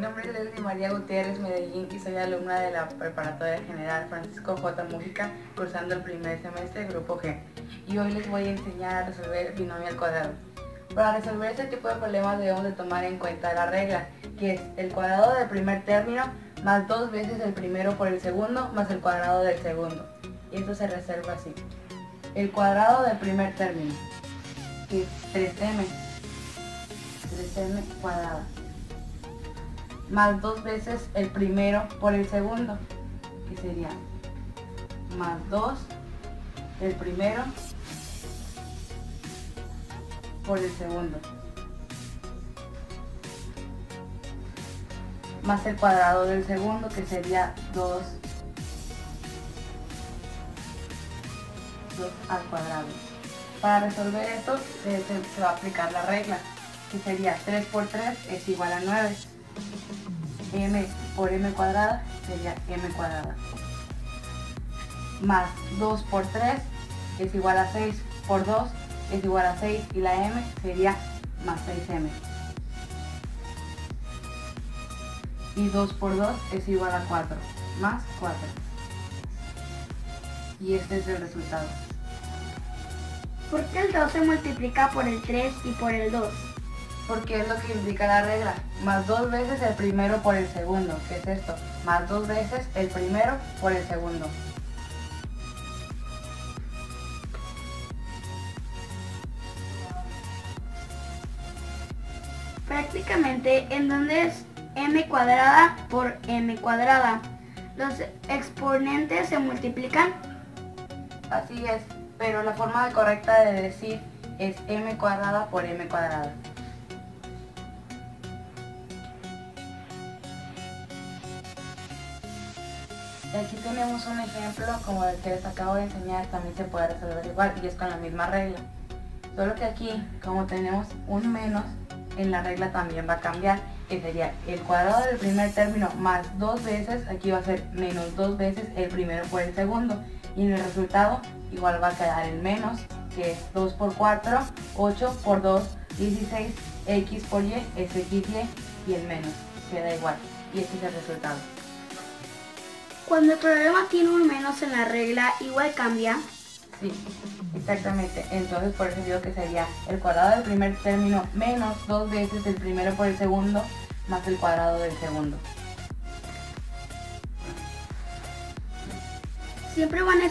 nombre es Leslie María Gutiérrez Medellín y soy alumna de la Preparatoria General Francisco J. Mújica, cursando el primer semestre Grupo G. Y hoy les voy a enseñar a resolver binomio al cuadrado. Para resolver este tipo de problemas debemos de tomar en cuenta la regla, que es el cuadrado del primer término más dos veces el primero por el segundo más el cuadrado del segundo. Y esto se reserva así. El cuadrado del primer término, que es 3m, 3m cuadrado más dos veces el primero por el segundo, que sería más 2 el primero por el segundo. Más el cuadrado del segundo, que sería 2, 2 al cuadrado. Para resolver esto se, se va a aplicar la regla, que sería 3 por 3 es igual a 9 m por m cuadrada sería m cuadrada. Más 2 por 3 es igual a 6 por 2 es igual a 6 y la m sería más 6m. Y 2 por 2 es igual a 4 más 4. Y este es el resultado. ¿Por qué el 2 se multiplica por el 3 y por el 2? Porque es lo que indica la regla. Más dos veces el primero por el segundo. ¿Qué es esto? Más dos veces el primero por el segundo. Prácticamente, ¿en dónde es m cuadrada por m cuadrada? ¿Los exponentes se multiplican? Así es, pero la forma correcta de decir es m cuadrada por m cuadrada. Aquí tenemos un ejemplo como el que les acabo de enseñar, también se puede resolver igual y es con la misma regla. Solo que aquí, como tenemos un menos, en la regla también va a cambiar, que sería el cuadrado del primer término más dos veces, aquí va a ser menos dos veces el primero por el segundo. Y en el resultado igual va a quedar el menos, que es 2 por 4, 8 por 2, 16, x por y es xy y el menos, queda igual. Y este es el resultado. Cuando el problema tiene un menos en la regla, igual cambia. Sí, exactamente. Entonces por eso digo que sería el cuadrado del primer término menos dos veces el primero por el segundo más el cuadrado del segundo. Siempre van a